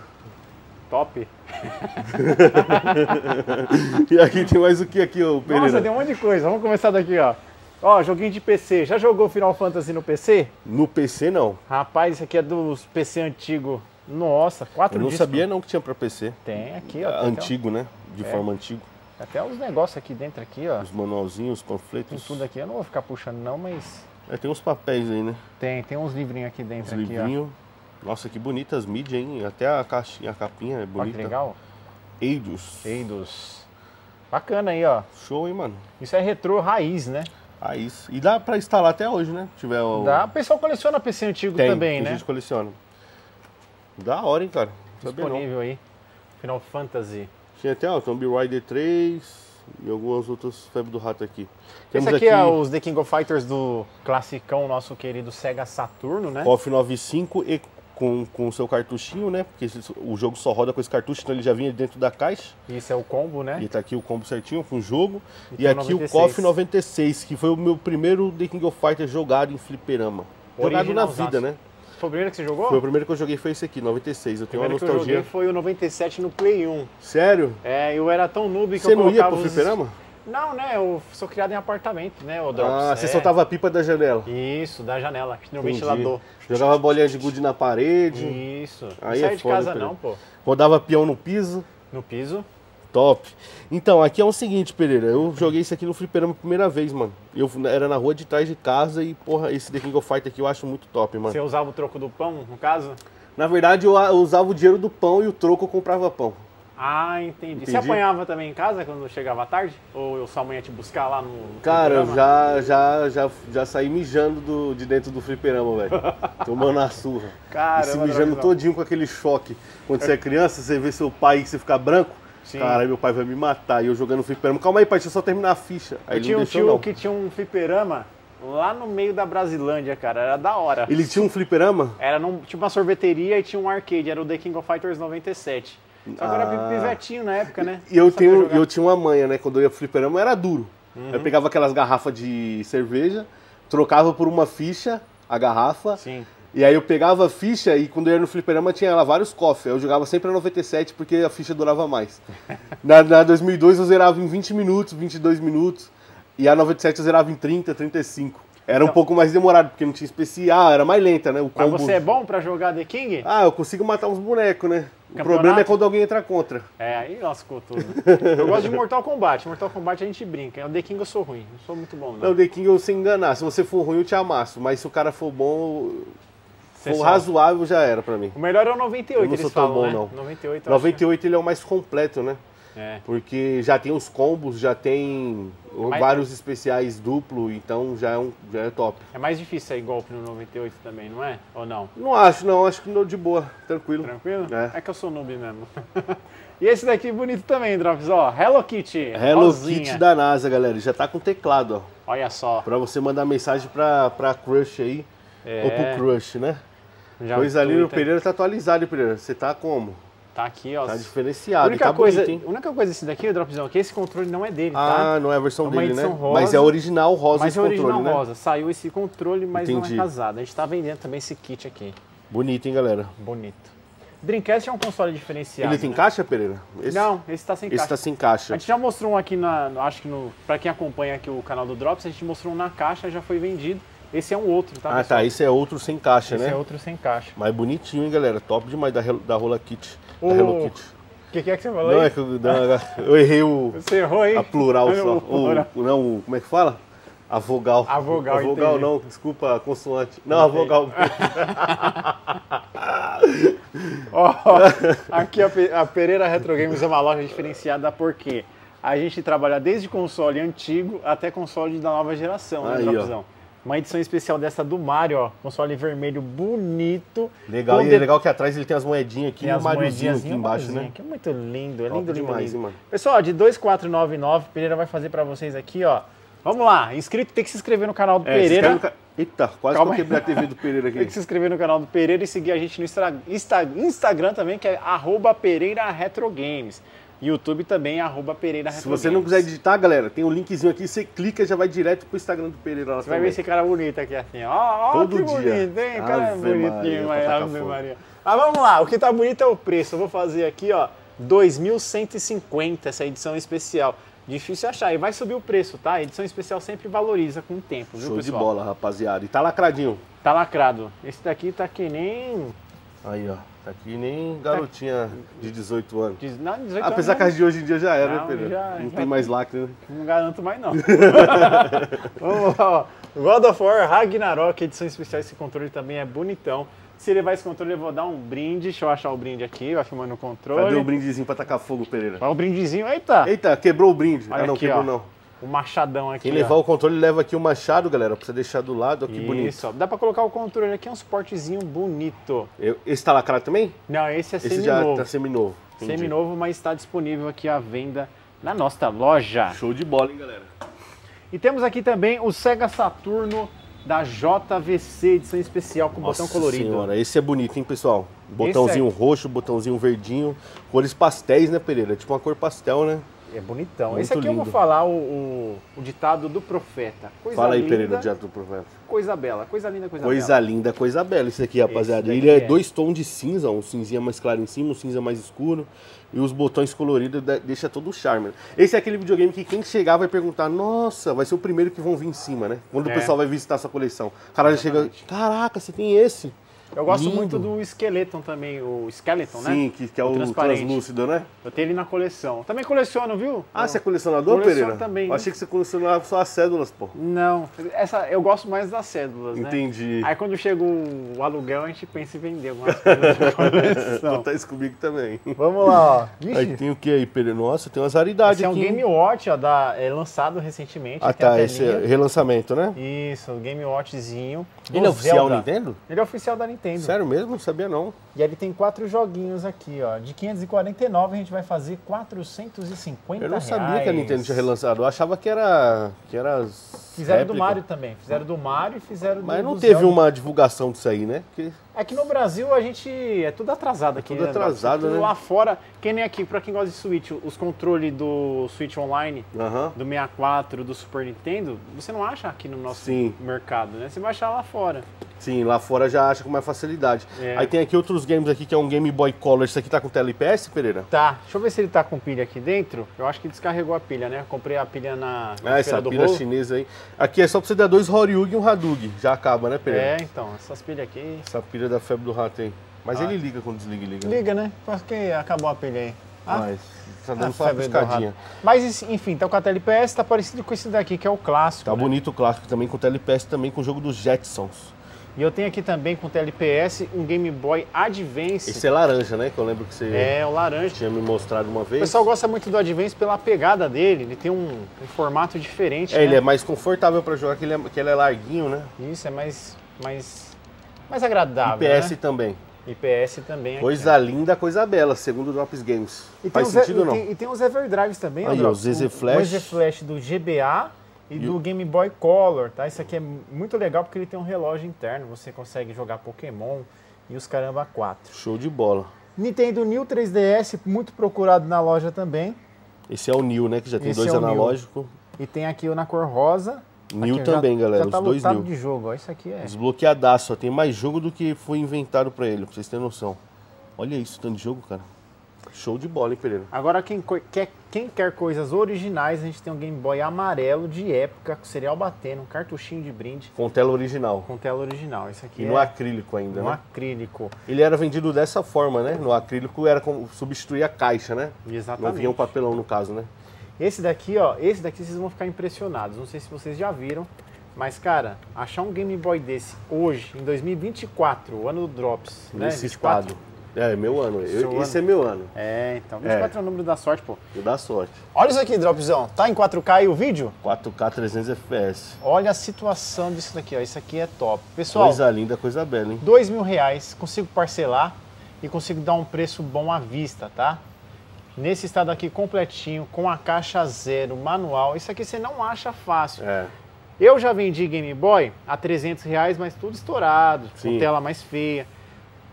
B: Top.
A: E aqui tem mais o que aqui, ô Pereira?
B: Nossa, tem um monte de coisa. Vamos começar daqui, ó. Ó, joguinho de PC. Já jogou Final Fantasy no PC?
A: No PC não.
B: Rapaz, isso aqui é dos PC antigo. Nossa, quatro
A: Eu não
B: discos.
A: sabia não que tinha pra PC.
B: Tem aqui, ó. tem
A: Antigo, né? De
B: É.
A: forma antiga.
B: Até, os negócios aqui dentro, aqui, ó.
A: Os manualzinhos, os
B: Tem
A: panfletos.
B: tudo aqui. Eu não vou ficar puxando, não, mas
A: É, tem uns papéis aí, né?
B: tem. Tem uns livrinhos aqui
A: Os
B: dentro, aqui, ó.
A: Nossa, que bonitas as mídias, hein? Até a caixinha, a capinha é
B: Olha que
A: bonita.
B: legal.
A: Eidos.
B: Eidos. Bacana aí, ó.
A: Show, hein, mano?
B: Isso é retrô raiz, né?
A: Isso. E dá pra instalar até hoje, né? Se tiver o...
B: Dá. O pessoal coleciona PC antigo
A: Tem,
B: também, né?
A: gente que coleciona. Da hora, hein, cara?
B: Disponível aí. Final Fantasy.
A: Tinha até, ó, Tomb Raider 3 e algumas outras Febre do Rato aqui.
B: Esse aqui, é os The King of Fighters do classicão, nosso querido Sega Saturno, né?
A: KOF 95 e com com o seu cartuchinho, né? Porque o jogo só roda com esse cartucho, então ele já vinha dentro da caixa.
B: Isso é o combo, né?
A: E tá aqui o combo certinho com o jogo.
B: E
A: E,
B: o
A: aqui
B: 96.
A: o KOF 96, que foi o meu primeiro The King of Fighters jogado em fliperama. Jogado na vida, né?
B: Foi o primeiro que você jogou?
A: Foi o primeiro que eu joguei foi esse aqui, 96. Eu
B: O
A: tenho uma
B: primeiro que eu
A: nostalgia.
B: joguei foi o 97 no Play 1.
A: Sério?
B: É, eu era tão noob que
A: Você
B: eu
A: não ia
B: colocava
A: pro
B: os-
A: fliperama?
B: Não, né? Eu sou criado em apartamento, né, o Drops?
A: Ah, você
B: É.
A: soltava a pipa da janela.
B: Isso, da janela, no ventilador.
A: Jogava bolinha de gude na parede.
B: Isso.
A: Aí
B: não
A: é
B: de
A: foda,
B: casa
A: Pereira.
B: não, pô.
A: Rodava peão no piso.
B: No piso.
A: Top. Então, aqui é o seguinte, Pereira. Eu joguei isso aqui no fliperama a primeira vez, mano. Eu era na rua de trás de casa e, porra, esse The King of Fight aqui eu acho muito top, mano.
B: Você usava o troco do pão, no caso?
A: Na verdade, eu eu usava o dinheiro do pão e o troco eu comprava pão.
B: Ah, entendi. Você
A: Entendi.
B: apanhava também em casa quando chegava tarde? Ou sua mãe ia te buscar lá no.
A: Cara, eu já, já, já, já saí mijando do- de dentro do fliperama, velho. Tomando a surra.
B: Caramba,
A: e se mijando todinho com aquele choque. Quando você é criança, você vê seu pai e você fica branco.
B: Sim.
A: Caralho, meu pai vai me matar. E eu jogando fliperama. Calma aí, pai, deixa eu só terminar a ficha. Aí
B: Eu tinha um
A: deixou,
B: tio
A: não.
B: que tinha um fliperama lá no meio da Brasilândia, cara. Era da hora.
A: Ele tinha um fliperama?
B: Era num, tinha uma sorveteria e tinha um arcade, era o The King of Fighters 97. Só que
A: Ah.
B: era pivetinho na época, né?
A: E eu,
B: Não
A: tenho, eu tinha uma manha, né? Quando eu ia pro fliperama era duro.
B: Uhum.
A: Eu pegava aquelas garrafas de cerveja, trocava por uma ficha, a garrafa.
B: Sim.
A: E aí eu pegava a ficha e quando eu ia no fliperama tinha lá vários cofres. Eu jogava sempre a 97 porque a ficha durava mais. na, na 2002 eu zerava em 20 minutos, 22 minutos. E a 97 eu zerava em 30, 35. Era um
B: Então-
A: pouco mais demorado porque não tinha especial, era mais lenta, né? O
B: Mas
A: combo...
B: você é bom pra jogar The King?
A: Ah, eu consigo matar uns bonecos, né? O
B: Campeonato?
A: problema é quando alguém entra contra.
B: É, aí lascou tudo. eu gosto de Mortal Kombat. Mortal Kombat a gente brinca. O The King eu sou ruim. Não sou muito bom, não.
A: Não, o The King eu sei enganar. Se você for ruim, eu te amasso. Mas se o cara for bom, for razoável, já era pra mim.
B: O melhor é o 98,
A: Eu não sou tão
B: falam,
A: bom,
B: né?
A: não.
B: 98 eu acho
A: 98 ele é o mais completo, né?
B: É.
A: Porque já tem os combos, já tem
B: Mas-
A: vários especiais duplo, então já é, um, já é top.
B: É mais difícil sair golpe no 98 também, não é? Ou não?
A: Não acho, não. Acho que não, de boa. Tranquilo.
B: Tranquilo?
A: É.
B: É, que eu sou noob mesmo. e esse daqui bonito também, Drops, ó. Hello Kitty.
A: Hello
B: rosinha.
A: Kit da NASA, galera. Já tá com teclado, ó.
B: Olha só.
A: Pra você mandar mensagem pra, pra crush aí.
B: É.
A: Ou pro crush, né?
B: Já
A: Pois ali o Pereira tá atualizado, Pereira? Você tá como?
B: Tá aqui, ó.
A: Tá
B: a
A: diferenciado.
B: única,
A: tá
B: coisa,
A: bonito, hein?
B: a única coisa desse daqui, Dropzão, é que esse controle não é dele, tá?
A: Ah, não é a versão
B: É
A: dele, né?
B: rosa,
A: Mas é original rosa
B: Mas
A: esse
B: é original
A: controle, né?
B: rosa. Saiu esse controle, mas não
A: Entendi.
B: é casado. A gente tá vendendo também esse kit aqui.
A: Bonito, hein, galera?
B: Bonito. Dreamcast é um console diferenciado.
A: Ele tem
B: né?
A: caixa, Pereira? Esse,
B: Não, esse tá sem
A: Esse
B: caixa.
A: tá sem caixa.
B: A gente já mostrou um aqui na. Acho que no. Pra quem acompanha aqui o canal do Drops, a gente mostrou um na caixa, já foi vendido. Esse é um outro, tá?
A: Ah,
B: pessoal?
A: tá. Esse é outro sem caixa,
B: Esse
A: né?
B: é outro sem caixa.
A: Mas bonitinho, hein, galera? Top demais da, da Rola Kit. Da Hello Kitty.
B: O que, que é que você falou
A: Não,
B: aí?
A: é que eu, não, eu errei o,
B: Você errou aí?
A: a plural só.
B: o.
A: O, não, o- como é que fala? A vogal.
B: A vogal,
A: A vogal
B: entendi.
A: não, desculpa, a consoante. Não, a
B: Entendi.
A: vogal.
B: Ó, aqui a, Pe- a Pereira Retro Games é uma loja diferenciada porque a gente trabalha desde console antigo até console da nova geração, né,
A: Aí?
B: Uma edição especial dessa do Mario, ó. Console vermelho bonito.
A: Legal, e
B: de-
A: é legal que atrás ele tem as moedinhas aqui
B: Tem
A: e o
B: as
A: Mariozinho
B: moedinhas
A: aqui embaixo, né?
B: Que é muito lindo, é lindo, lindo,
A: demais,
B: lindo.
A: mano?
B: Pessoal, de 2499, Pereira vai fazer pra vocês aqui, ó. Vamos lá, inscrito tem que se inscrever no canal do
A: É,
B: Pereira.
A: ca- Eita, quase
B: Calma
A: que eu quebrei a TV do Pereira
B: Tem que
A: aqui.
B: se inscrever no canal do Pereira e seguir a gente no Instra- Insta- Instagram também, que é arroba Pereira Retro Games. YouTube também, arroba Pereira
A: Se você não quiser digitar, galera, tem um linkzinho aqui, você clica e já vai direto pro Instagram do Pereira lá
B: Você vai ver
A: também.
B: esse cara bonito aqui assim, ó. Ó,
A: Todo
B: que
A: dia.
B: bonito, hein? O cara é
A: Ave
B: bonitinho,
A: Maria,
B: mas Ave. Maria. Mas vamos lá, o que tá bonito é o preço. Eu vou fazer aqui, ó, 2.150 essa edição especial. Difícil achar. E vai subir o preço, tá? A edição especial sempre valoriza com o tempo, viu,
A: Show de
B: pessoal?
A: bola, rapaziada. E tá lacradinho.
B: Tá lacrado. Esse daqui tá que nem.
A: Aí, ó. Tá aqui nem garotinha de 18 anos.
B: Não, 18
A: Apesar
B: anos,
A: que as de hoje em dia já era,
B: Não,
A: né, Pereira?
B: já-
A: não
B: já-
A: tem mais lacre, né?
B: Não garanto mais não. Vamos lá, ó. God of War Ragnarok, edição especial. Esse controle também é bonitão. Se levar esse controle, eu vou dar um brinde. Deixa eu achar o brinde aqui, vai filmando o controle.
A: Cadê o brindezinho pra tacar fogo, Pereira?
B: Vai o brindezinho. Eita!
A: Eita, quebrou o brinde.
B: Olha
A: ah, não,
B: aqui,
A: quebrou
B: ó.
A: não.
B: O machadão aqui.
A: Quem levar
B: ó.
A: o controle leva aqui o machado, galera, pra você deixar do lado. Ó, que bonito.
B: Isso. Dá pra colocar o controle aqui, é um suportezinho bonito.
A: Eu- esse tá lacrado também?
B: Não, esse é
A: Esse já
B: seminovo.
A: tá seminovo. Entendi.
B: Seminovo, mas está disponível aqui à venda na nossa loja.
A: Show de bola, hein, galera?
B: E temos aqui também o Sega Saturno da JVC, edição especial com botão
A: Nossa
B: colorido.
A: Senhora, esse é bonito, hein, pessoal? Botãozinho roxo, botãozinho verdinho, cores pastéis, né, Pereira? Tipo uma cor pastel, né?
B: É bonitão.
A: Muito
B: Esse aqui eu vou
A: lindo.
B: falar o, o- o ditado do profeta. Coisa
A: Fala aí,
B: linda,
A: Pereira, do Diabo do Profeta.
B: Coisa bela, coisa linda, coisa,
A: Coisa
B: bela.
A: linda, coisa bela esse aqui, rapaziada. Ele é
B: é.
A: dois tons de cinza, um cinzinha mais claro em cima, um cinza mais escuro. E os botões coloridos de- deixa todo o charme. Esse é aquele videogame que quem chegar vai perguntar, nossa, vai ser o primeiro que vão vir em cima, né? Quando
B: É.
A: o pessoal vai visitar sua coleção. O cara já chega, caraca, você tem esse.
B: Eu gosto
A: Lindo.
B: muito do Skeleton também, o Skeleton, né?
A: Sim, que, que é
B: O
A: o, translúcido, né?
B: Eu tenho ele na coleção. Também coleciono, viu?
A: Ah, você é colecionador,
B: Coleciono
A: Pereira?
B: também,
A: Eu achei que você colecionava só as cédulas, pô.
B: Não, essa, eu gosto mais das cédulas, né?
A: Entendi.
B: Aí quando chega o aluguel, a gente pensa em vender algumas coisas da coleção.
A: Conta isso comigo também.
B: Vamos lá, ó.
A: Aí
B: Vixe,
A: tem o que aí, Pereira? Nossa, tem umas raridades
B: esse é um
A: aqui. hein?
B: Game Watch, ó, da, é lançado recentemente.
A: Ah, tá, esse é relançamento, né?
B: Isso, o Game Watchzinho.
A: Ele é oficial
B: Zelda.
A: Nintendo?
B: Ele é oficial da Nintendo.
A: Sério mesmo? Não sabia não.
B: E ele tem quatro joguinhos aqui, ó. De 549 a gente vai fazer 450
A: Eu não sabia
B: reais.
A: que a Nintendo tinha relançado. Eu achava que era. que era.
B: Fizeram do
A: réplica.
B: Mario também. Fizeram do Mario e fizeram do
A: Mas não
B: do
A: teve
B: Zelda.
A: uma divulgação disso aí, né? Porque
B: É que no Brasil a gente é tudo atrasado aqui.
A: tudo
B: né,
A: atrasado, né?
B: Lá fora, quem nem aqui, pra quem gosta de Switch, os controles do Switch Online,
A: Aham.
B: do 64, do Super Nintendo, você não acha aqui no nosso
A: Sim.
B: mercado, né? Você vai achar lá fora.
A: Sim, lá fora já acha com mais facilidade.
B: É.
A: Aí tem aqui outros games aqui que é um Game Boy Color. Isso aqui tá com tela IPS, Pereira?
B: Tá, deixa eu ver se ele tá com pilha aqui dentro. Eu acho que descarregou a pilha, né? Comprei a pilha na, na
A: Ah, essa
B: do
A: pilha
B: rolo.
A: chinesa aí. Aqui é só pra você dar dois Horyugi e um Hadouken. Já acaba, né, Pereira?
B: É, então, essas pilhas aqui.
A: Essa pilha da febre do rato aí. Mas
B: Ah.
A: ele liga quando desliga e liga.
B: Liga, né? Parece que acabou a pilha aí. Ah,
A: Mas tá dando só uma piscadinha.
B: Mas enfim, tá com a tela IPS, tá parecido com esse daqui, que é o clássico.
A: Tá
B: né?
A: bonito o clássico também com tela IPS também com o jogo dos Jetsons.
B: E eu tenho aqui também com tela IPS um Game Boy Advance.
A: Esse é laranja, né? Que eu lembro que você
B: É, o laranja.
A: tinha me mostrado uma
B: O
A: vez.
B: pessoal gosta muito do Advance pela pegada dele, ele tem um, um formato diferente.
A: É,
B: né?
A: ele é mais confortável pra jogar, que ele é, que ele é larguinho, né?
B: Isso, é mais, mais, mais agradável.
A: IPS
B: né?
A: também.
B: IPS também. aqui,
A: Coisa linda, coisa bela, segundo o Drops Games.
B: E tem,
A: Faz
B: os,
A: sentido ou não?
B: tem, e tem os Everdrives também,
A: Aí,
B: ó,
A: o ZZ
B: O-
A: Flash.
B: O ZZ Flash do GBA e,
A: E
B: do Game Boy Color, tá? Isso aqui é muito legal porque ele tem um relógio interno, você consegue jogar Pokémon e os caramba 4.
A: Show de bola.
B: Nintendo New 3DS, muito procurado na loja também.
A: Esse é o New, né? Que já tem
B: Esse
A: dois
B: é
A: analógicos.
B: E tem aqui o na cor rosa.
A: New
B: Aqui, já-
A: também, galera.
B: Já tá
A: os dois New.
B: de jogo, ó. Isso aqui é...
A: Desbloqueadaço, ó. Tem mais jogo do que foi inventado pra ele, pra vocês terem noção. Olha isso, tanto de jogo, cara. Show de bola, hein, Pereira?
B: Agora, quem, quer, quem quer coisas originais, a gente tem um Game Boy amarelo de época, com cereal batendo, um cartuchinho de brinde
A: Com tela original.
B: com tela original. Isso aqui
A: E
B: é
A: no acrílico ainda,
B: no
A: né?
B: acrílico.
A: Ele era vendido dessa forma, né? No acrílico era como substituir a caixa, né? Não
B: Exatamente.
A: vinha um papelão no caso, né?
B: Esse daqui, ó, esse daqui vocês vão ficar impressionados. Não sei se vocês já viram, mas cara, achar um Game Boy desse hoje, em 2024, o ano do Drops, né?
A: Nesse
B: 24.
A: estado. É, meu ano. Eu- esse é meu ano.
B: É, então, 24 é. o número da sorte, pô.
A: Eu dá sorte.
B: Olha isso aqui, Dropzão. Tá em 4K aí o vídeo?
A: 4K 300 FPS.
B: Olha a situação disso daqui, ó. Isso aqui é top. Pessoal,
A: Coisa linda, coisa bela, hein?
B: dois mil reais, consigo parcelar e consigo dar um preço bom à vista, tá? Nesse estado aqui completinho, com a caixa zero, manual, isso aqui você não acha fácil.
A: É.
B: Eu já vendi Game Boy a 300 reais, mas tudo estourado,
A: Sim.
B: com tela mais feia.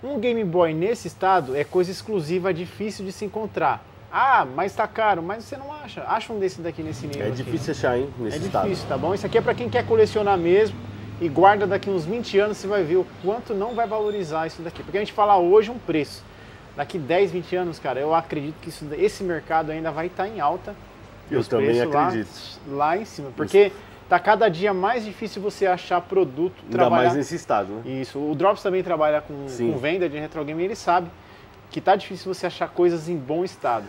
B: Um Game Boy nesse estado é coisa exclusiva, difícil de se encontrar. Ah, mas tá caro, mas você não acha. Acha um desse daqui nesse nível.
A: É
B: aqui.
A: difícil achar, hein?
B: É
A: Nesse estado.
B: difícil, tá bom? Isso aqui é para quem quer colecionar mesmo e guarda daqui uns 20 anos, você vai ver o quanto não vai valorizar isso daqui. Porque a gente fala hoje um preço. Daqui 10, 20 anos, cara, eu acredito que isso, esse mercado ainda vai estar em alta.
A: Eu também
B: preços lá-
A: acredito.
B: Lá, em cima. Porque tá cada dia mais difícil você achar produto,
A: Ainda
B: trabalhar.
A: mais nesse estado, né?
B: Isso. O Drops também trabalha com, com venda de retro game e ele sabe que tá difícil você achar coisas em bom estado.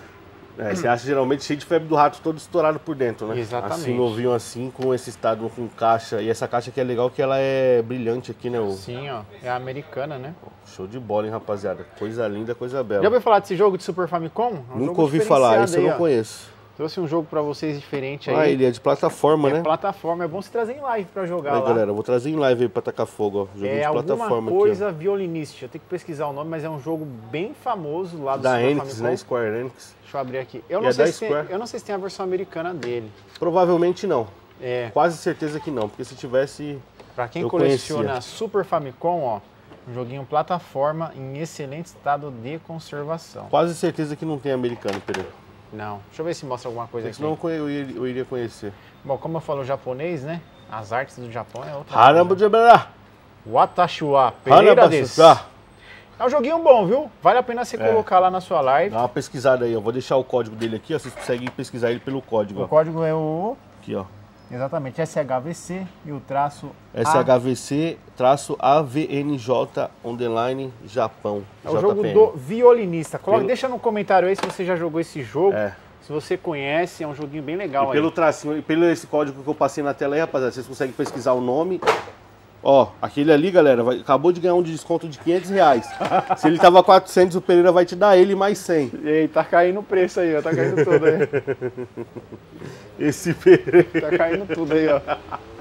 A: É, você acha geralmente cheio de febre do rato todo estourado por dentro, né?
B: Exatamente.
A: Assim, novinho assim, com esse estado com caixa. E essa caixa aqui é legal que ela é brilhante aqui, né? O...
B: Sim, ó. É a americana, né?
A: Show de bola, hein, rapaziada? Coisa linda, coisa bela.
B: Já ouviu falar desse jogo de Super Famicom? É um
A: Nunca ouvi falar,
B: diferenciado
A: esse eu
B: aí,
A: não
B: ó.
A: conheço.
B: Trouxe um jogo pra vocês diferente aí.
A: Ah, ele é de plataforma,
B: é
A: né?
B: plataforma, é bom se trazer em live pra jogar
A: Aí,
B: lá.
A: galera, eu vou trazer em live aí pra tacar fogo, ó. Joguinho
B: é
A: de
B: alguma
A: plataforma
B: coisa violinista. Eu tenho que pesquisar o nome, mas é um jogo bem famoso lá do.
A: Da
B: Super
A: Enix,
B: Famicom.
A: né? Square Enix.
B: Deixa eu abrir aqui. Eu
A: E
B: não,
A: é
B: sei
A: da
B: se tem,
A: Square.
B: eu não sei se tem a versão americana dele.
A: Provavelmente não.
B: É,
A: Quase certeza que não, porque se tivesse.
B: pra quem
A: Eu
B: coleciona. Super Famicom, ó, um joguinho plataforma em excelente estado de conservação.
A: Quase certeza que não tem americano, Pereira.
B: Não. Deixa eu ver se mostra alguma coisa aqui.
A: Senão eu iria, eu iria conhecer.
B: Bom, como eu falo japonês, né? As artes do Japão é outra
A: Haramba
B: coisa.
A: de
B: Watashua Pereira. É um joguinho bom, viu? Vale a pena você
A: É.
B: colocar lá na sua live.
A: Dá uma pesquisada aí, eu vou deixar o código dele aqui, ó, vocês conseguem pesquisar ele pelo código,
B: O
A: ó.
B: código é o...
A: Aqui, ó.
B: Exatamente, SHVC e o traço A.
A: SHVC traço AVNJ underline Japão.
B: É o jogo
A: JPM.
B: do violinista. Coloca,
A: Pelo-
B: Deixa no comentário aí se você já jogou esse jogo.
A: É.
B: Se você conhece, é um joguinho bem legal
A: E
B: aí.
A: pelo tracinho, pelo esse código que eu passei na tela aí, rapaziada, vocês conseguem pesquisar o nome. Ó, aquele ali, galera, vai- acabou de ganhar um de desconto de 500 reais. Se ele tava 400, o Pereira vai te dar ele mais 100.
B: Ei, tá caindo o preço aí, ó. Tá caindo tudo aí.
A: Esse Pereira.
B: Tá caindo tudo aí, ó.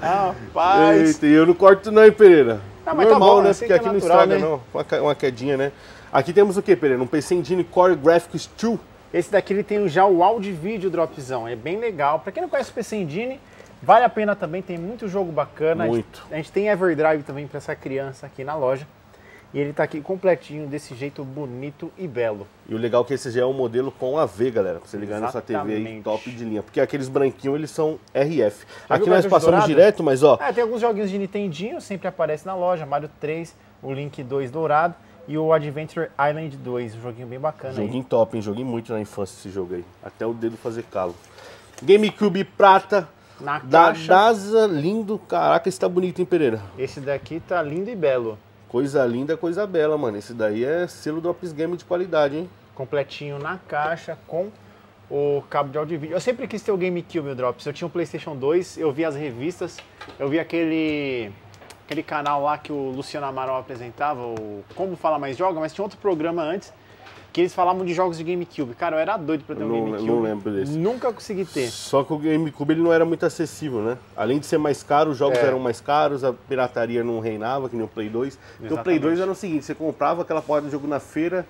B: Rapaz.
A: Eita, e eu não corto não, hein, Pereira?
B: Ah, mas tá
A: Normal,
B: bom,
A: né?
B: assim
A: Porque
B: que é
A: aqui não
B: natural,
A: estraga,
B: né?
A: não. Uma, uma quedinha, né? Aqui temos o que, Pereira? Um PC Engine Core Graphics 2.
B: Esse daqui ele tem já o áudio e vídeo dropzão. É bem legal. Pra quem não conhece o PC Engine, vale a pena também. Tem muito jogo bacana. A gente-
A: Muito.
B: A gente tem Everdrive também pra essa criança aqui na loja. E ele tá aqui completinho, desse jeito bonito e belo.
A: E o legal é que esse já é um modelo com AV, galera, pra você ligar na sua TV aí,
B: Exatamente.
A: top de linha. Porque aqueles branquinhos, eles são RF.
B: Já
A: Aqui nós
B: o
A: passamos
B: dourado?
A: direto, mas ó,
B: Ah, tem alguns joguinhos de Nintendinho, sempre aparece na loja. Mario 3, o Link 2 dourado e o Adventure Island 2. Um joguinho bem bacana aí.
A: joguinho top, hein? Joguei muito na infância esse jogo aí. Até o dedo fazer calo. GameCube prata,
B: Na
A: da
B: caixa,
A: DASA, lindo. Caraca, esse tá bonito, hein, Pereira?
B: esse daqui tá lindo e belo.
A: Coisa linda, coisa bela, mano. Esse daí é selo Drops Game de qualidade, hein?
B: completinho na caixa com o cabo de áudio e vídeo. Eu sempre quis ter o GameCube, o Drops. Eu tinha o PlayStation 2, eu vi as revistas, eu vi aquele aquele canal lá que o Luciano Amaral apresentava, o Como Fala Mais Joga, mas tinha outro programa antes que eles falavam de jogos de GameCube. Cara, eu era doido pra ter um
A: não-
B: GameCube.
A: não lembro desse.
B: Nunca consegui ter.
A: Só que o GameCube ele não era muito acessível, né? Além de ser mais caro, os jogos
B: É.
A: eram mais caros, a pirataria não reinava, que nem o Play 2. Então o Play
B: Exatamente.
A: 2 era o seguinte, você comprava aquela porra do jogo na feira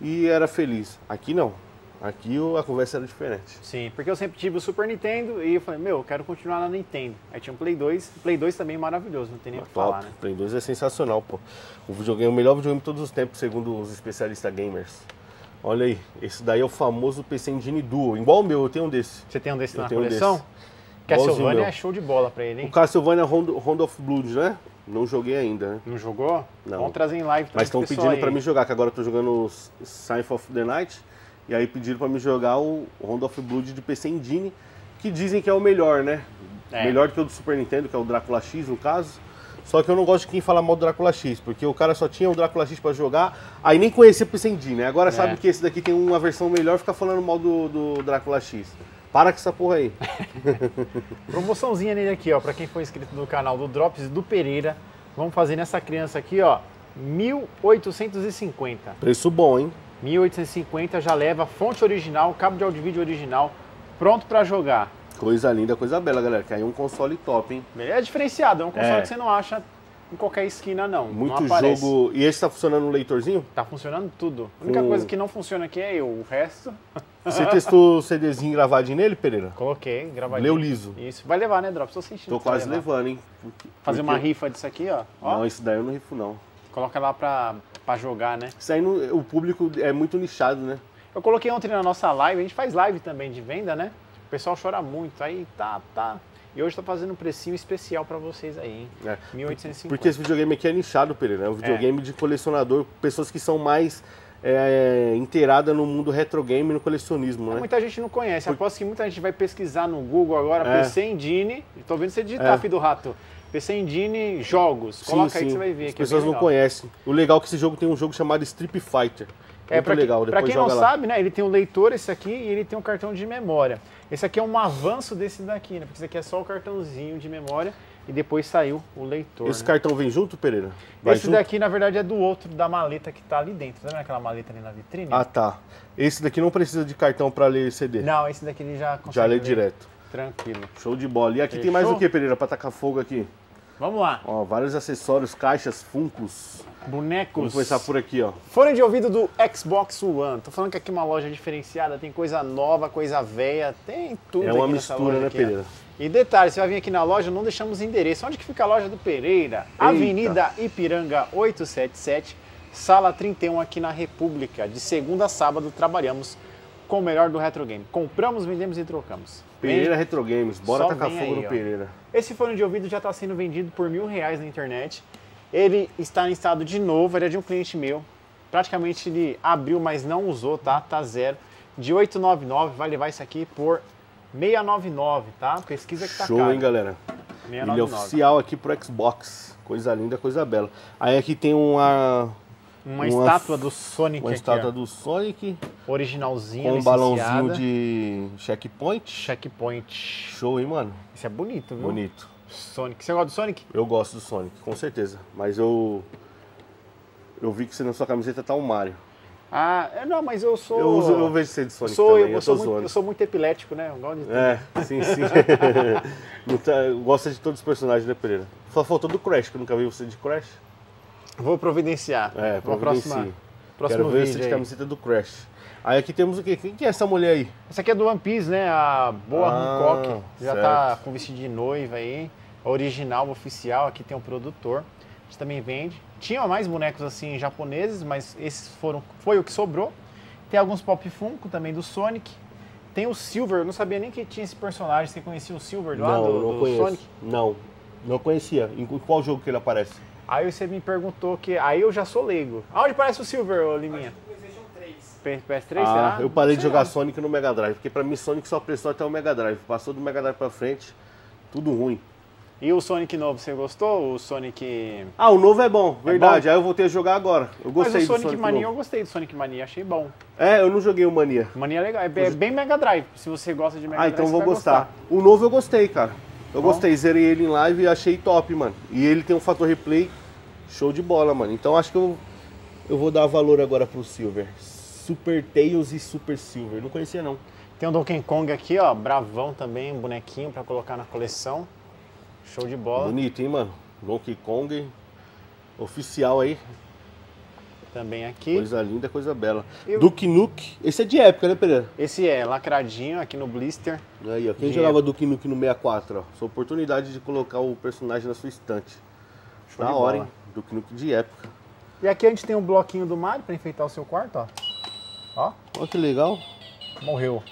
A: e era feliz. Aqui não. Aqui o- a conversa era diferente.
B: Sim, porque eu sempre tive o Super Nintendo e eu falei, meu, eu quero continuar na Nintendo. Aí tinha o Play 2, o Play 2 também é maravilhoso, não tem nem o que
A: Top.
B: falar, né?
A: Play 2 é sensacional, pô. O videogame é o melhor videogame de todos os tempos, segundo os especialistas gamers. Olha aí, esse daí é o famoso PC Engine Duo. Igual o meu, eu tenho um desse.
B: Você tem um desse
A: Eu
B: na
A: tenho um
B: coleção?
A: desse.
B: Castlevania é show de bola pra ele,
A: O
B: hein?
A: Castlevania Round, Round of Blood, né? Não joguei ainda, né?
B: Não jogou?
A: Não.
B: Vamos trazer em live também
A: Mas estão pedindo pra
B: aí.
A: mim jogar, que agora eu tô jogando o Sign of the Night. E aí pediram pra mim jogar o Round of Blood de PC Engine, que dizem que é o melhor, né?
B: É.
A: Melhor que o do Super Nintendo, que é o Drácula X no caso. Só que eu não gosto de quem fala mal do Drácula X, porque o cara só tinha o Drácula X pra jogar, aí nem conhecia o PC Engine, né? Agora sabe que esse daqui tem uma versão melhor, fica falando mal do, do Drácula X. Para com essa porra aí.
B: Promoçãozinha nele aqui, ó, pra quem for inscrito no canal do Drops e do Pereira. Vamos fazer nessa criança aqui, ó, 1850.
A: Preço bom, hein?
B: 1850 já leva fonte original, cabo de áudio e vídeo original, pronto pra jogar.
A: Coisa linda, coisa bela, galera. Que aí é um console top, hein?
B: É diferenciado, é um console
A: É.
B: que você não acha em qualquer esquina, não.
A: Muito
B: não
A: jogo. E esse tá funcionando no leitorzinho?
B: Tá funcionando tudo. A única coisa que não funciona aqui é eu. O resto,
A: Você testou o CDzinho gravadinho nele, Pereira?
B: coloquei, gravadinho.
A: Leu liso.
B: Isso. Vai levar, né, Drops? Tô sentindo.
A: Tô quase levando, hein? Porque-
B: Fazer uma rifa disso aqui, ó. ó
A: Não, isso daí eu não rifo, não.
B: Coloca lá pra, pra jogar, né?
A: Isso aí não- o público é muito nichado, né?
B: Eu coloquei ontem na nossa live, a gente faz live também de venda, né? O pessoal chora muito, aí tá, tá. E hoje tô fazendo um precinho especial pra vocês aí, hein?
A: É.
B: 1850.
A: Porque esse videogame aqui é nichado, Pereira. É um videogame de colecionador, pessoas que são mais é, inteiradas no mundo retro game e no colecionismo, né?
B: Muita gente não conhece. Aposto que muita gente vai pesquisar no Google agora,
A: É.
B: PC Engine. Tô vendo você digitar,
A: É.
B: filho do rato. PC Engine Jogos. Coloca aí que você vai ver.
A: As
B: é
A: pessoas não conhecem. O legal é que esse jogo tem um jogo chamado Street Fighter.
B: É,
A: Muito legal,
B: que,
A: depois
B: quem não
A: lá.
B: sabe, né, ele tem um leitor esse aqui e ele tem um cartão de memória. Esse aqui é um avanço desse daqui, né? Porque esse aqui é só o cartãozinho de memória e depois saiu o leitor.
A: Esse
B: né?
A: cartão vem junto, Pereira? Vai
B: Esse
A: junto?
B: daqui, na verdade, é do outro da maleta que tá ali dentro. Tá vendo aquela maleta ali na vitrine?
A: Ah, tá. Esse daqui não precisa de cartão pra ler CD.
B: Não, esse daqui ele já consegue
A: Já lê
B: ler
A: direto.
B: Tranquilo.
A: Show de bola. E aqui tem mais
B: Fechou?
A: o que, Pereira, pra tacar fogo aqui?
B: Vamos lá.
A: Ó, vários acessórios, caixas, funcos.
B: Bonecos.
A: Vamos começar por aqui, ó.
B: Fone de ouvido do Xbox One. Tô falando que aqui é uma loja diferenciada, tem coisa nova, coisa velha, tem tudo
A: É uma
B: aqui nessa
A: mistura,
B: loja
A: né,
B: aqui, ó.
A: Pereira?
B: E detalhe, você vai vir aqui na loja, não deixamos endereço. Onde que fica a loja do Pereira? Avenida Ipiranga 877, sala 31 aqui na República. De segunda a sábado trabalhamos com o melhor do retro game. Compramos, vendemos e trocamos.
A: Pereira
B: Vem-
A: Retro Games, bora
B: Só
A: tacar fogo
B: aí,
A: no
B: ó.
A: Pereira.
B: Esse fone de ouvido já está sendo vendido por mil reais na internet. Ele está em estado de novo, ele é de um cliente meu. Praticamente ele abriu, mas não usou, tá? Tá zero. De 899, vai levar isso aqui por 699, tá? Pesquisa que tá
A: Show,
B: caro.
A: hein, galera? Ele é
B: 699.
A: oficial aqui pro Xbox. Coisa linda, coisa bela. Aí aqui tem uma,
B: Uma,
A: Uma
B: estátua do Sonic
A: uma
B: aqui,
A: estátua
B: ó.
A: do Sonic
B: originalzinha,
A: com um balãozinho de checkpoint.
B: checkpoint.
A: Show, hein, mano?
B: Isso é bonito, viu?
A: Bonito.
B: Sonic. Você gosta do Sonic?
A: Eu gosto do Sonic, com certeza. Mas eu. Eu vi que você na sua camiseta tá um Mario.
B: Ah, é, não, mas eu sou.
A: Eu, uso, eu vejo você de Sonic
B: sou,
A: também,
B: eu,
A: eu,
B: sou muito, eu sou muito epilético, né? Eu gosto de tudo.
A: É, sim, sim. Gosta de todos os personagens, né, Pereira? Só faltou do Crash, que eu nunca vi você de Crash.
B: Vou providenciar.
A: É,
B: Pra próxima, próximo
A: Quero ver você de
B: aí.
A: camiseta do Crash. Aí aqui temos o quê? Quem que é essa mulher aí?
B: Essa aqui é do One Piece, né? A Boa
A: Ah,
B: Hancock. Já
A: certo.
B: tá com vestido de noiva aí. A original, oficial. Aqui tem um produtor. A gente também vende. Tinha mais bonecos assim japoneses, mas esses foram foi o que sobrou. Tem alguns Pop Funko também do Sonic. Tem o Silver, eu não sabia nem que tinha esse personagem. Você conhecia o Silver lá
A: não,
B: do,
A: não
B: do
A: conheço.
B: Sonic?
A: Não, não conhecia. Em qual jogo que ele aparece?
B: Aí você me perguntou que. Aí eu já sou leigo. Aonde parece o Silver, ô Liminha?
C: PlayStation 3.
B: P- PS3,
A: ah,
B: será?
A: eu parei de jogar. Sonic no Mega Drive, porque pra mim Sonic só prestou até o Mega Drive. Passou do Mega Drive pra frente, tudo ruim.
B: E o Sonic novo, você gostou? O Sonic.
A: Ah, o novo é bom, verdade. Aí eu voltei a jogar agora. Eu gostei
B: Mas o
A: do
B: Sonic,
A: Sonic
B: Mania, eu
A: novo.
B: gostei do Sonic Mania, achei bom.
A: É, eu não joguei o Mania.
B: Mania é legal, é bem, é bem Mega Drive. Se você gosta de Mega
A: Ah,
B: Drive,
A: então vou
B: vai
A: gostar. O novo eu gostei, cara. Eu
B: Bom.
A: gostei, zerei ele em live e achei top, mano. E ele tem um fator replay show de bola, mano. Então acho que eu, eu vou dar valor agora pro Silver. Super Tails e Super Silver. Não conhecia, não.
B: Tem um Donkey Kong aqui, ó, bravão também, um bonequinho pra colocar na coleção. Show de bola.
A: Bonito, hein, mano? Donkey Kong. Oficial aí.
B: Também aqui.
A: Coisa linda, coisa bela.
B: Eu-
A: Duke Nuke. Esse é de época, né, Pereira?
B: Esse é lacradinho aqui no blister.
A: Aí, ó. Quem
B: De
A: jogava Duke Nuke no 64, ó? Sua oportunidade de colocar o personagem na sua estante.
B: Show
A: da
B: de
A: hora,
B: bola.
A: hein? Duke Nuke de época.
B: E aqui a gente tem um bloquinho do Mario pra enfeitar o seu quarto, ó. Ó,
A: Olha que legal.
B: morreu.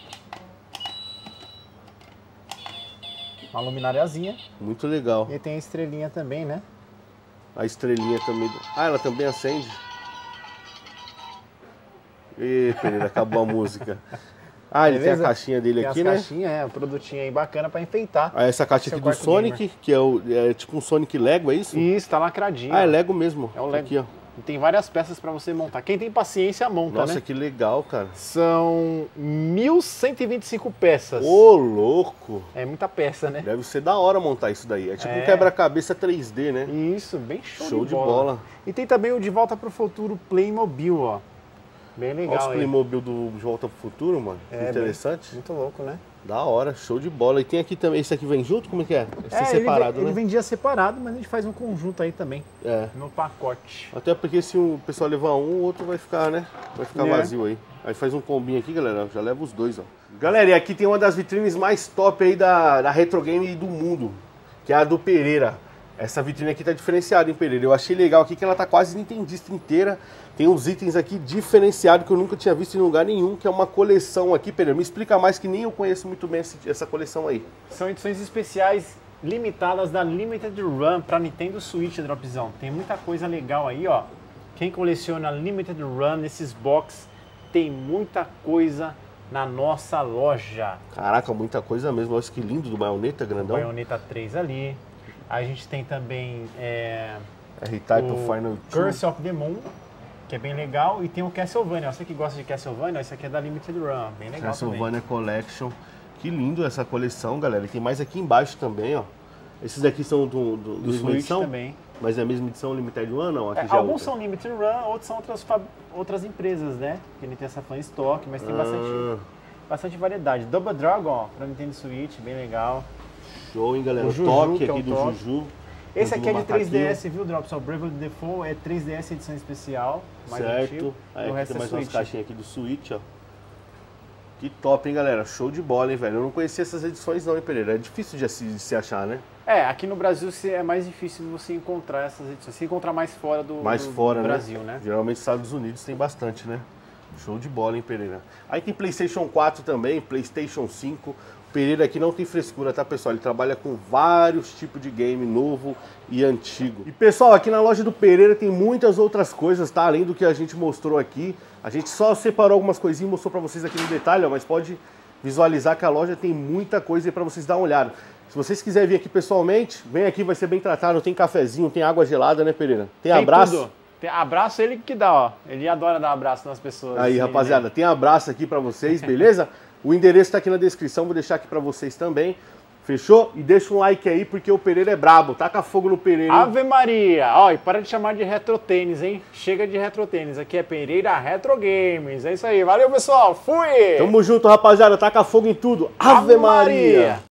B: Uma luminariazinha.
A: Muito legal.
B: E tem a estrelinha também, né?
A: A estrelinha também. Ah, ela também acende. Ih, Pereira, acabou a música. Ah, ele tem
B: Beleza?
A: a caixinha dele
B: Tem
A: aqui, né?
B: caixinhas, é, um produtinho aí bacana pra enfeitar.
A: Ah, essa caixa aqui do Sonic, que é, o, é tipo um Sonic Lego, é isso?
B: Isso, tá lacradinho.
A: Ah, é. Lego mesmo.
B: É o Lego.
A: Aqui, ó.
B: E tem várias peças pra você montar. Quem tem paciência, monta,
A: Nossa,
B: né?
A: que legal, cara.
B: São 1.125 peças.
A: Ô, louco.
B: É muita peça, né?
A: Deve ser da hora montar isso daí. É tipo
B: É.
A: um quebra-cabeça 3D, né?
B: Isso, bem show,
A: Show
B: de,
A: de
B: bola.
A: bola.
B: E tem também o De Volta pro Futuro Playmobil, ó. Bem
A: Olha os
B: legal?
A: Playmobil do De Volta pro Futuro, mano.
B: É,
A: Interessante.
B: Muito louco, né?
A: Da hora, show de bola. E tem aqui também, esse aqui vem junto? Como é que é? Esse é,
B: ele
A: separado,
B: ele,
A: né?
B: vendia separado, mas a gente faz um conjunto aí também,
A: É.
B: no pacote.
A: Até porque se o pessoal levar um, o outro vai ficar, né? Vai ficar
B: É.
A: vazio aí. Aí faz um combinho aqui, galera. Já leva os dois, ó. Galera, e aqui tem uma das vitrines mais top aí da, da Retro Game do mundo, que é a do Pereira. Essa vitrine aqui tá diferenciada, hein, Pereira? Eu achei legal aqui que ela tá quase nintendista inteira. Tem uns itens aqui diferenciados que eu nunca tinha visto em lugar nenhum, que é uma coleção aqui, Pereira. Me explica mais que nem eu conheço muito bem essa coleção aí.
B: São edições especiais limitadas da Limited Run para Nintendo Switch, Dropzão. Tem muita coisa legal aí, ó. Quem coleciona Limited Run nesses box tem muita coisa na nossa loja.
A: Caraca, muita coisa mesmo. Olha que lindo do baioneta grandão.
B: Bayonetta 3 ali. A gente tem também é,
A: R-Type
B: o
A: Final 2.
B: Curse of the Moon, que é bem legal. E tem o Castlevania. Você que gosta de Castlevania, esse aqui é da Limited Run. Bem legal também.
A: Castlevania Collection. Que lindo essa coleção, galera. E tem mais aqui embaixo também, ó. Esses daqui são do, do,
B: Do Switch
A: edição?
B: também.
A: Mas é a mesma edição Limited One, não? Aqui
B: É,
A: já é
B: alguns
A: outra.
B: são Limited Run, outros são outras, outras empresas, né? Que nem tem essa fan stock, mas tem bastante,
A: Ah,
B: bastante variedade. Double Dragon, ó, pra Nintendo Switch, bem legal.
A: Show, hein, galera.
B: O
A: O
B: Juju,
A: toque
B: que é o
A: aqui do
B: toque.
A: Juju.
B: Esse aqui é de
A: macaquinho.
B: 3DS, viu, Dropson? Bravely Default é 3DS edição especial, mais
A: certo.
B: antigo.
A: Aí
B: o
A: aqui tem
B: é
A: mais umas
B: Switch.
A: caixinhas aqui do Switch, ó. Que top, hein, galera. Show de bola, hein, velho. Eu não conhecia essas edições não, hein, Pereira. É difícil de se, de se achar, né?
B: É, aqui no Brasil é mais difícil você encontrar essas edições. Se encontrar mais fora do,
A: Mais
B: do
A: fora, né?
B: Brasil, né?
A: Geralmente Estados Unidos tem bastante, né? Show de bola, hein, Pereira? Aí tem PlayStation 4 também, PlayStation 5. Pereira aqui não tem frescura, tá, pessoal? Ele trabalha com vários tipos de game novo e antigo. E, pessoal, aqui na loja do Pereira tem muitas outras coisas, tá? Além do que a gente mostrou aqui. A gente só separou algumas coisinhas e mostrou pra vocês aqui no detalhe, ó, mas pode visualizar que a loja tem muita coisa aí pra vocês dar uma olhada. Se vocês quiserem vir aqui pessoalmente, vem aqui, vai ser bem tratado. Tem cafezinho, tem água gelada, né, Pereira? Tem,
B: Tem
A: abraço.
B: tudo. Tem abraço ele que dá, ó. Ele adora dar abraço nas pessoas.
A: Aí,
B: Ele-
A: rapaziada, tem abraço aqui pra vocês, beleza? o endereço tá aqui na descrição, vou deixar aqui pra vocês também. Fechou? E deixa um like aí, porque o Pereira é brabo. Taca fogo no Pereira. hein?
B: Ave Maria! Ó, e para de chamar de retrotênis, hein? Chega de retrotênis. Aqui é Pereira Retro Games. É isso aí. Valeu, pessoal. Fui!
A: Tamo junto, rapaziada. Taca fogo em tudo. Ave, Maria.